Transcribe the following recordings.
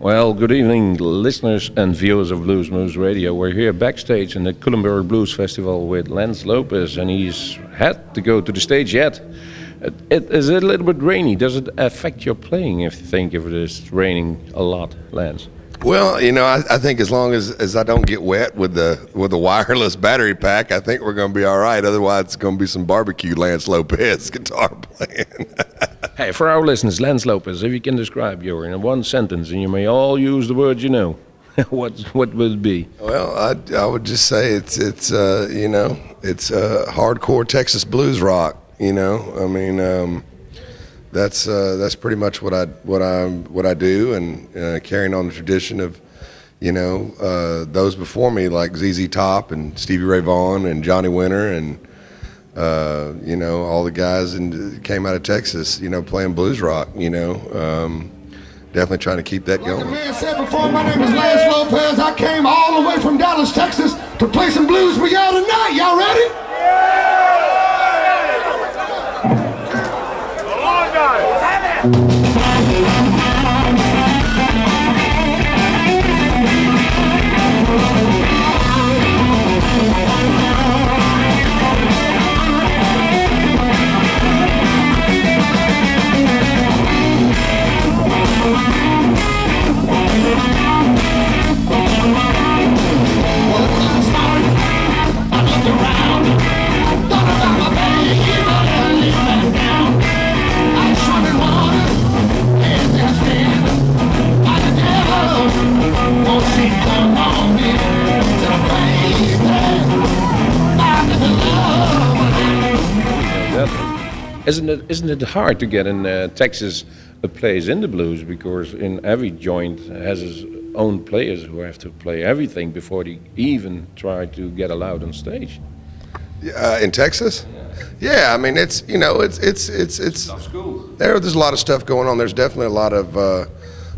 Well, good evening, listeners and viewers of Blues Moose Radio. We're here backstage in the Culemborg Blues Festival with Lance Lopez, and he's had to go to the stage yet. It, it is a little bit rainy. Does it affect your playing if you think if it is raining a lot, Lance? Well, you know, I, I, think as long as, as I don't get wet with the with the wireless battery pack, I think we're going to be all right. Otherwise, it's going to be some barbecue Lance Lopez guitar playing. hey, for our listeners, Lance Lopez, if you can describe you in one sentence, and you may all use the words you know, what what would it be? Well, I, I would just say it's it's uh, you know it's uh, hardcore Texas blues rock. You know, I mean. Um, that's uh, that's pretty much what I what I what I do, and uh, carrying on the tradition of, you know, uh, those before me like ZZ Top and Stevie Ray Vaughan and Johnny Winter and uh, you know all the guys and came out of Texas, you know, playing blues rock, you know. Um, definitely trying to keep that going. Like the man said before, my name is Lance Lopez. I came all the way from Dallas, Texas, to play some blues for y'all tonight. Y'all ready? Yeah! Isn't it isn't it hard to get in uh, Texas a place in the blues because in every joint has his own players who have to play everything before they even try to get allowed on stage. Uh, in Texas, yeah. yeah. I mean it's you know it's it's it's it's there. There's a lot of stuff going on. There's definitely a lot of. Uh,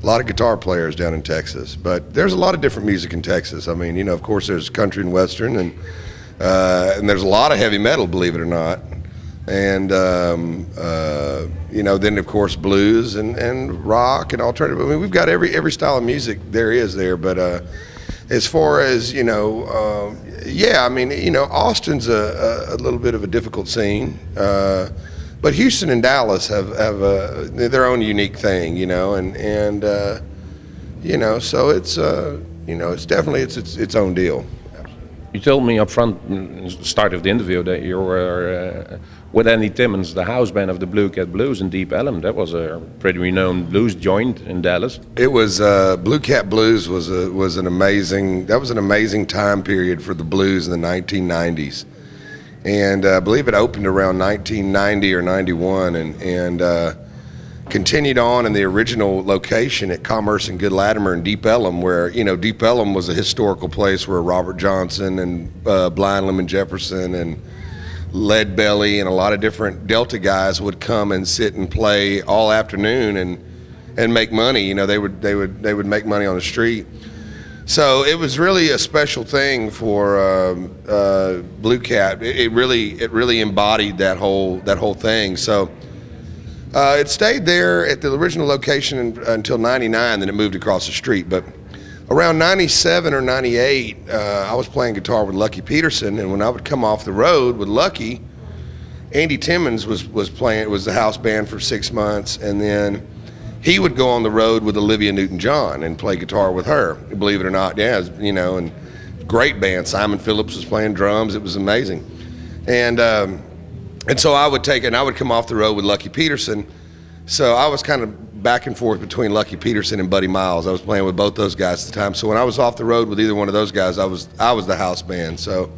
a lot of guitar players down in Texas, but there's a lot of different music in Texas. I mean, you know, of course, there's country and western, and uh, and there's a lot of heavy metal, believe it or not and um, uh, you know, then of course blues and, and rock and alternative. I mean, we've got every every style of music there is there. But uh, as far as you know, uh, yeah, I mean, you know, Austin's a, a, a little bit of a difficult scene. Uh, but Houston and Dallas have have a, their own unique thing, you know, and and uh, you know, so it's uh, you know, it's definitely it's its its own deal. You told me up front, the start of the interview, that you were with Andy Timmons, the house band of the Blue Cat Blues in Deep Ellum. That was a pretty renowned blues joint in Dallas. It was uh, Blue Cat Blues was a, was an amazing that was an amazing time period for the blues in the 1990s, and uh, I believe it opened around 1990 or 91, and and uh, continued on in the original location at Commerce and Good Latimer in Deep Ellum, where you know Deep Ellum was a historical place where Robert Johnson and uh, Blind Lemon Jefferson and Lead Belly and a lot of different Delta guys would come and sit and play all afternoon and and make money. You know, they would they would they would make money on the street. So it was really a special thing for um, uh, Blue Cat. It, it, really it really embodied that whole that whole thing. So. Uh, it stayed there at the original location until '99. Then it moved across the street. But around 97 or 98, uh, I was playing guitar with Lucky Peterson, and when I would come off the road with Lucky, Andy Timmons was, was playing, it was the house band for six months, and then he would go on the road with Olivia Newton John and play guitar with her, believe it or not. Yeah, you know, and great band. Simon Phillips was playing drums, it was amazing. And, um, and so I would take and I would come off the road with Lucky Peterson. So I was kind of back and forth between Lucky Peterson and Buddy Miles. I was playing with both those guys at the time. So when I was off the road with either one of those guys, I was I was the house band. So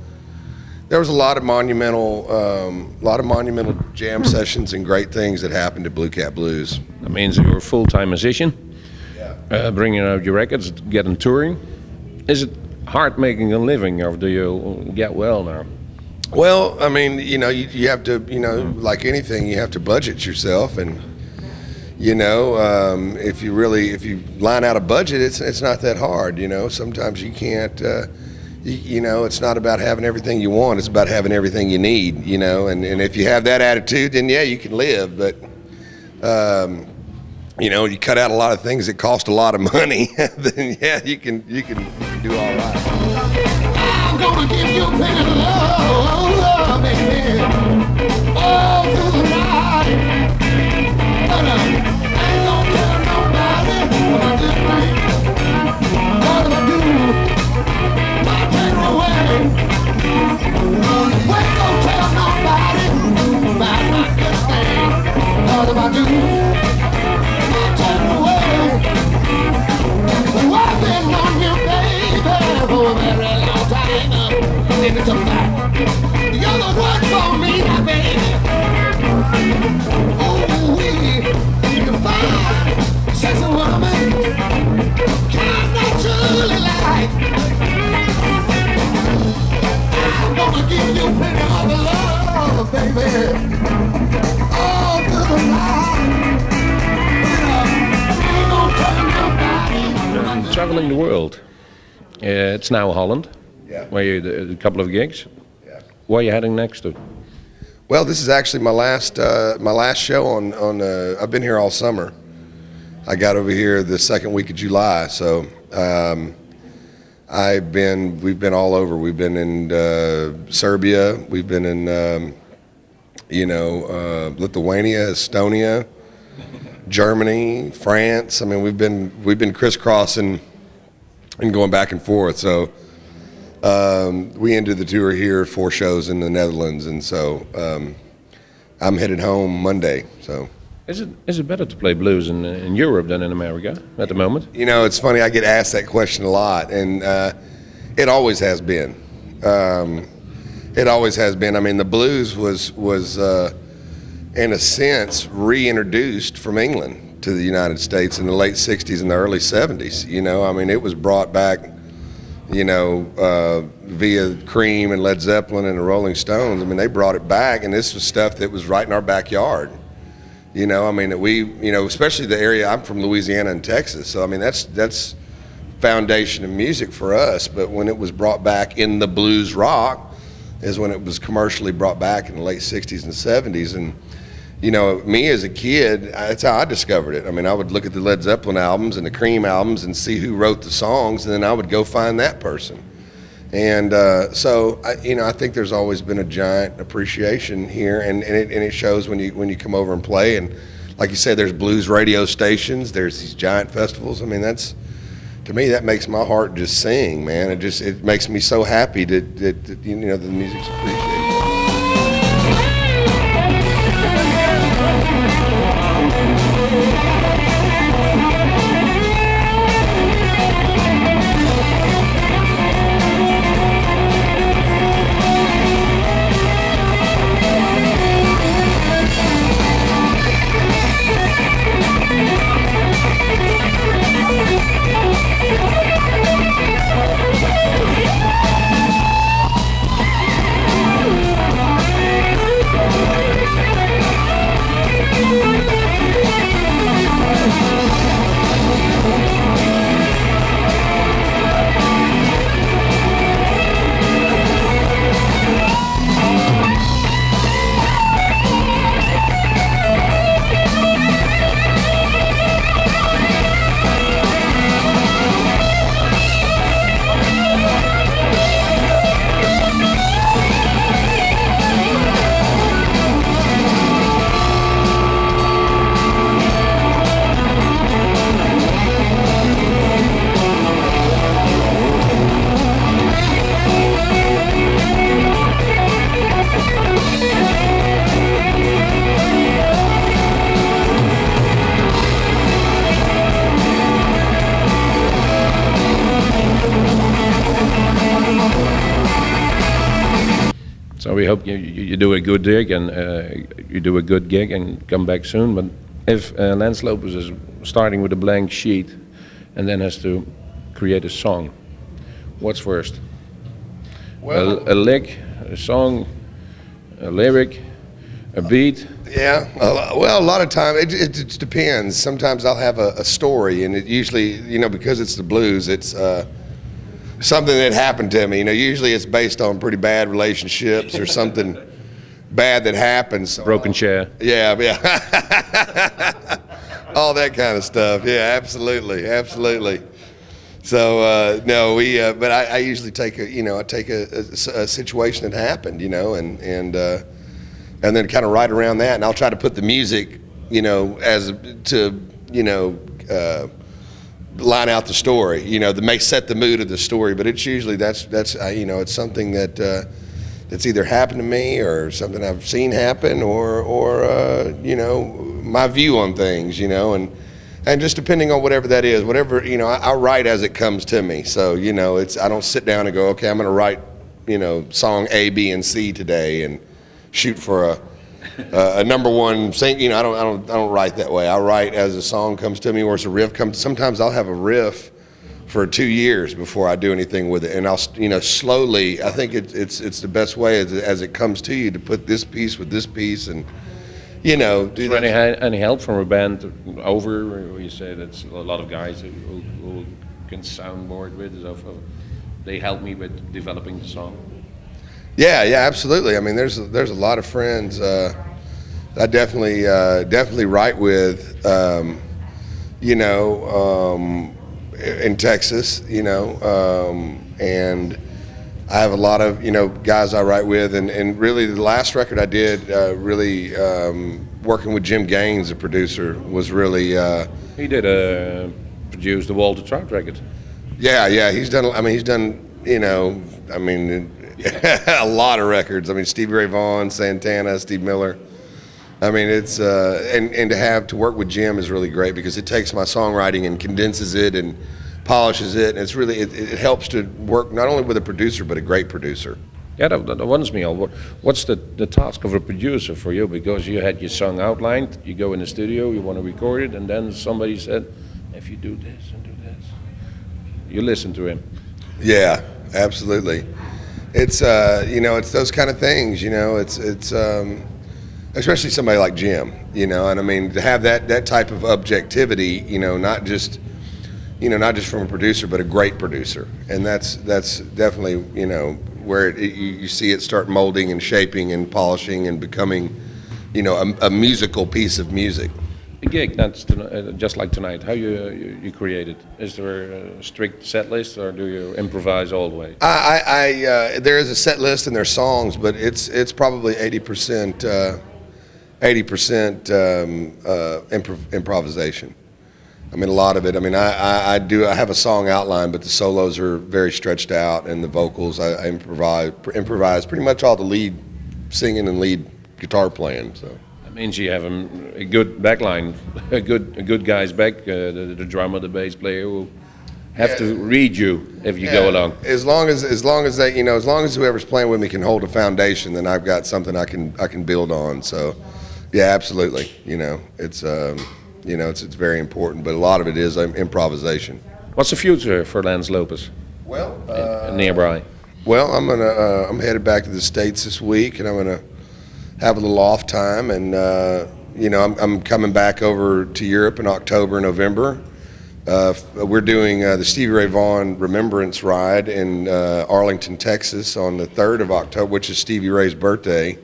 there was a lot of monumental, um, a lot of monumental jam sessions and great things that happened at Blue Cat Blues. That means you're a full-time musician, yeah. uh, bringing out your records, getting touring. Is it hard making a living, or do you get well now? Well, I mean, you know, you, you have to, you know, like anything, you have to budget yourself and you know, um, if you really if you line out a budget, it's it's not that hard. You know, sometimes you can't. Uh, you, you, know, it's not about having everything you want; it's about having everything you need. You know, and and if you have that attitude, then yeah, you can live. But um, you know, you cut out a lot of things that cost a lot of money, then yeah, you can you can, you can do all right. You're the one for me, baby. Ooh, we sexy woman. Naturally like. I'm gonna give you plenty of love, baby. All through the night. Traveling the world. Uh, it's now Holland, Yeah. where you a couple of gigs. Yeah. Where are you heading next to? Well, this is actually my last uh, my last show on on. Uh, I've been here all summer. I got over here the second week of July, so um, I've been we've been all over. We've been in uh, Serbia. We've been in um, you know uh, Lithuania, Estonia, Germany, France. I mean, we've been we've been crisscrossing and going back and forth. So um, we ended the tour here, four shows in the Netherlands, and so um, I'm headed home Monday. So Is it is it better to play blues in in Europe than in America at the moment? you know, it's funny. I get asked that question a lot, and uh, it always has been. Um, it always has been. I mean, the blues was was uh, in a sense reintroduced from England to the United States in the late '60s and the early '70s. You know, I mean, it was brought back you know, uh, via Cream and Led Zeppelin and the Rolling Stones. I mean, they brought it back, and this was stuff that was right in our backyard. You know, I mean, that we, you know, especially the area I'm from, Louisiana and Texas. So I mean, that's that's foundation of music for us. But when it was brought back in the blues rock, is when it was commercially brought back in the late '60s and '70s, and you know, me as a kid, that's how I discovered it. I mean, I would look at the Led Zeppelin albums and the Cream albums and see who wrote the songs, and then I would go find that person. And uh, so, I, you know, I think there's always been a giant appreciation here, and, and, it, and it shows when you when you come over and play. And like you said, there's blues radio stations, there's these giant festivals. I mean, that's to me that makes my heart just sing, man. It just it makes me so happy that, that, that you know the music's appreciated. So we hope you, you, you do a good gig and uh, you do a good gig and come back soon. But if uh, Lance Lopez is starting with a blank sheet and then has to create a song, what's first? Well- a, a lick, a song, a lyric, a beat. Yeah, well, a lot of time it, it just depends. Sometimes I'll have a, a story, and it usually, you know, because it's the blues, it's uh, something that happened to me. You know, usually it's based on pretty bad relationships or something bad that happens. Broken chair. Yeah, yeah. All that kind of stuff. Yeah, absolutely, absolutely. So uh, no, we. Uh, but I, I, usually take a, you know, I take a, a, a situation that happened, you know, and and uh, and then kind of write around that, and I'll try to put the music, you know, as to you know. Line out the story, you know, that may set the mood of the story. But it's usually that's that's uh, you know it's something that uh, that's either happened to me or something I've seen happen or or uh, you know my view on things, you know, and and just depending on whatever that is, whatever you know, I, I write as it comes to me. So you know, it's I don't sit down and go, okay, I'm going to write you know song A, B, and C today and shoot for a uh, a number one sing. You know, I don't, I don't, I don't write that way. I write as a song comes to me, or as a riff comes. Sometimes I'll have a riff for two years before I do anything with it, and I'll, you know, slowly. I think it, it's, it's the best way as, as it comes to you to put this piece with this piece, and you know, do any, any help from a band over? You say that's a lot of guys who, who can soundboard with. Of, they help me with developing the song. Yeah, yeah, absolutely. I mean, there's there's a lot of friends uh, I definitely uh, definitely write with. Um, you know, um, in Texas. You know, um, and I have a lot of you know guys I write with, and, and really the last record I did, uh, really um, working with Jim Gaines, the producer, was really. Uh, he did uh, produce the Walter Trout record. Yeah, yeah, he's done. I mean, he's done. You know, I mean, a lot of records. I mean, Stevie Ray Vaughan, Santana, Steve Miller. I mean, it's uh, and and to have to work with Jim is really great because it takes my songwriting and condenses it and polishes it, and it's really it, it helps to work not only with a producer but a great producer. Yeah, that, that wonders me. What's the, the task of a producer for you? Because you had your song outlined, you go in the studio, you want to record it, and then somebody said, if you do this and do this, you listen to him. Yeah, absolutely it's uh, you know it's those kind of things. You know, it's it's um, especially somebody like Jim. You know, and I mean to have that that type of objectivity. You know, not just you know not just from a producer, but a great producer, and that's that's definitely you know where it, you, you see it start molding and shaping and polishing and becoming you know a, a musical piece of music a gig that's uh, just like tonight how you, you, you create it is there a strict set list or do you improvise all the way i, I uh, there is a set list and there's songs but it's it's probably 80% uh, 80% um, uh, improv- improvisation I mean, a lot of it. I mean, I, I, I, do. I have a song outline, but the solos are very stretched out, and the vocals I, I improvise improvise pretty much all the lead singing and lead guitar playing. So that means you have a, a good backline, a good a good guy's back, uh, the, the drummer, the bass player will have yeah. to read you if you yeah. go along. As long as as long as they you know as long as whoever's playing with me can hold a foundation, then I've got something I can I can build on. So, yeah, absolutely. You know, it's um, you know it's it's very important, but a lot of it is um, improvisation. What's the future for Lance Lopez? Well, uh, nearby. Well, I'm gonna uh, I'm headed back to the states this week, and I'm gonna have a little off time, and uh, you know I'm, I'm, coming back over to Europe in October, November. Uh, we're doing uh, the Stevie Ray Vaughan Remembrance Ride in uh, Arlington, Texas, on the 3rd of October, which is Stevie Ray's birthday,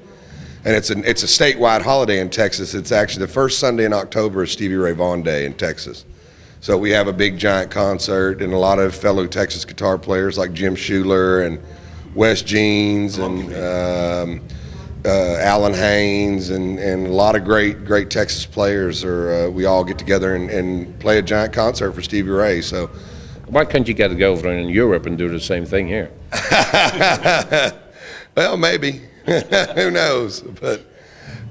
and it's a it's a statewide holiday in Texas. It's actually the first Sunday in October is Stevie Ray Vaughan Day in Texas. So we have a big giant concert and a lot of fellow Texas guitar players like Jim Suhler and Wes Jeans and. Um, uh, Alan Haynes and, and a lot of great great Texas players are uh, we all get together and, and play a giant concert for Stevie Ray. So why can't you get to go over in Europe and do the same thing here? well, maybe. Who knows? But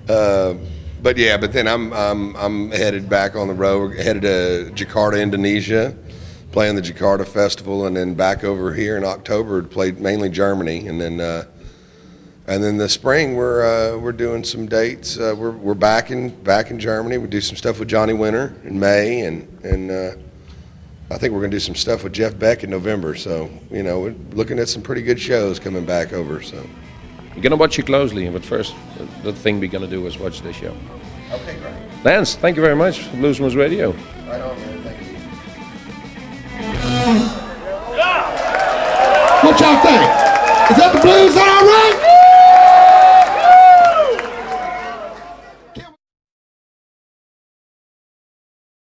uh, but yeah, but then I'm I'm I'm headed back on the road, headed to Jakarta, Indonesia, playing the Jakarta Festival, and then back over here in October to play mainly Germany, and then uh, and then the spring we're uh, we're doing some dates. Uh, we're we're back in back in Germany. We do some stuff with Johnny Winter in May, and and uh, I think we're going to do some stuff with Jeff Beck in November. So you know, we're looking at some pretty good shows coming back over. So we're going to watch you closely, but first, the thing we're going to do is watch this show. Okay, great. Lance, thank you very much for Blues Moose Radio. Right on, man. Thank you. What y'all think? Is that the blues all right?